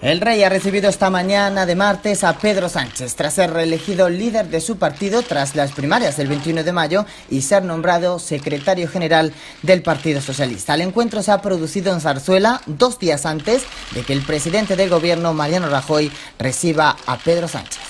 El rey ha recibido esta mañana de martes a Pedro Sánchez tras ser reelegido líder de su partido tras las primarias del 21 de mayo y ser nombrado secretario general del Partido Socialista. El encuentro se ha producido en Zarzuela dos días antes de que el presidente del gobierno, Mariano Rajoy, reciba a Pedro Sánchez.